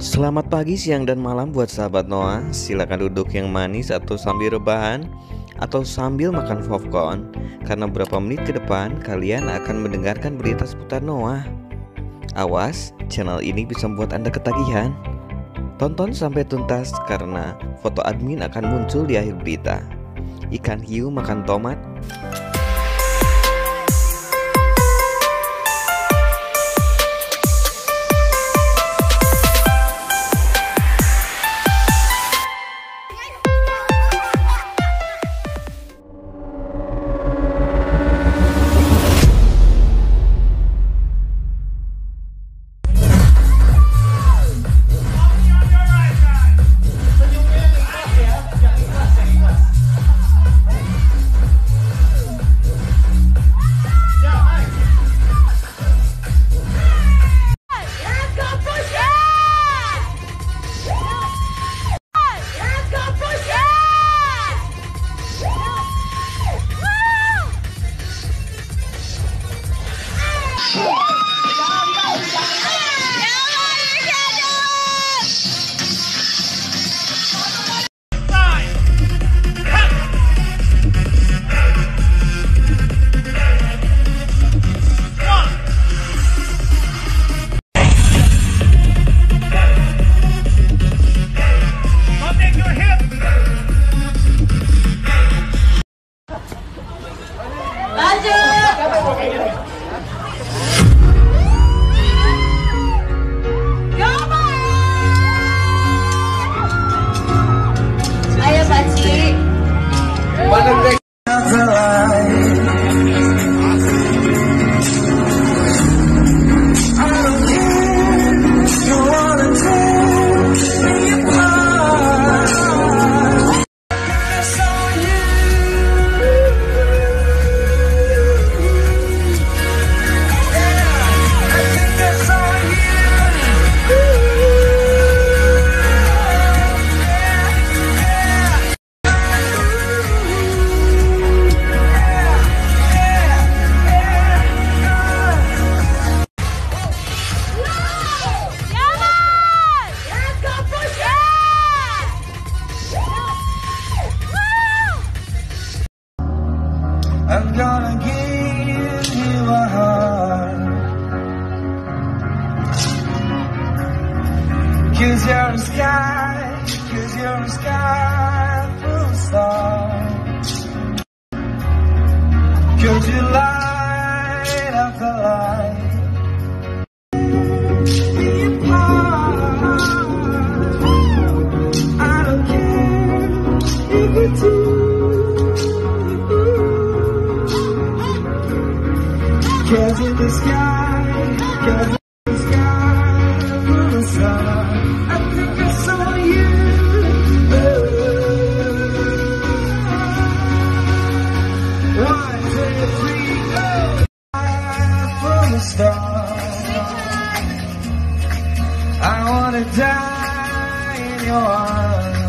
Selamat pagi, siang, dan malam buat sahabat Noah. Silakan duduk yang manis atau sambil rebahan atau sambil makan popcorn karena beberapa menit ke depan kalian akan mendengarkan berita seputar Noah. Awas, channel ini bisa membuat Anda ketagihan. Tonton sampai tuntas karena foto admin akan muncul di akhir berita. Ikan hiu makan tomat, Cause you're a sky, cause you're a sky full of stars. Cause you light up the light. I don't care if you Cause in the sky, cause in the sky, sun, I think I saw you. Go! Full of stars. I wanna die in your arms.